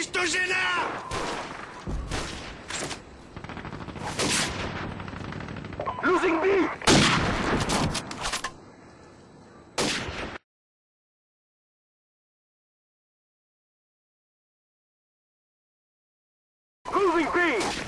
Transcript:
уничтожена! Losing B! Losing B!